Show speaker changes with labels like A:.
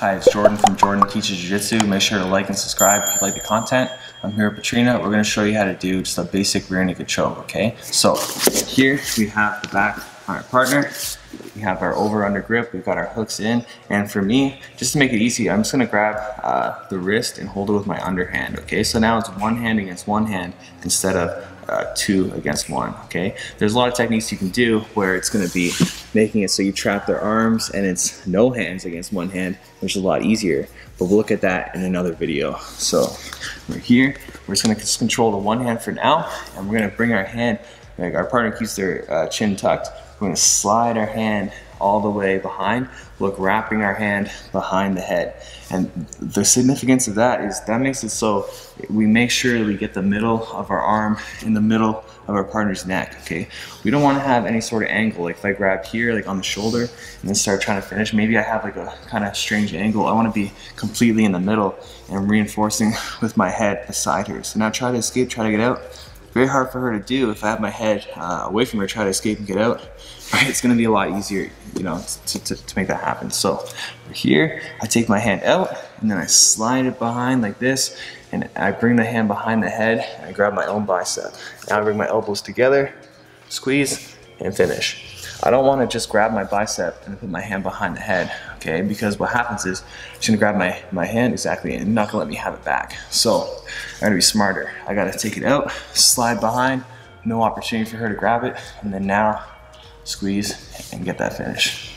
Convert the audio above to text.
A: Hi, it's Jordan from Jordan Teaches Jiu-Jitsu. Make sure to like and subscribe if you like the content. I'm here with Patrina. We're going to show you how to do just a basic rear naked choke, okay? So here we have the back on our partner. We have our over under grip. We've got our hooks in. And for me, just to make it easy, I'm just going to grab uh, the wrist and hold it with my underhand, okay? So now it's one hand against one hand instead of uh, two against one, okay? There's a lot of techniques you can do where it's gonna be making it so you trap their arms and it's no hands against one hand, which is a lot easier. But we'll look at that in another video. So we're here, we're just gonna control the one hand for now, and we're gonna bring our hand, like our partner keeps their uh, chin tucked, we're gonna slide our hand all the way behind, look wrapping our hand behind the head. And the significance of that is that makes it so we make sure we get the middle of our arm in the middle of our partner's neck, okay? We don't wanna have any sort of angle. Like if I grab here, like on the shoulder, and then start trying to finish, maybe I have like a kind of strange angle. I wanna be completely in the middle and reinforcing with my head beside her. So now try to escape, try to get out very hard for her to do if I have my head uh, away from her, try to escape and get out. Right? It's gonna be a lot easier, you know, to, to, to make that happen. So here, I take my hand out and then I slide it behind like this and I bring the hand behind the head and I grab my own bicep. Now I bring my elbows together, squeeze, and finish. I don't want to just grab my bicep and put my hand behind the head, okay? Because what happens is she's gonna grab my, my hand exactly and not gonna let me have it back. So I gotta be smarter. I gotta take it out, slide behind, no opportunity for her to grab it, and then now squeeze and get that finish.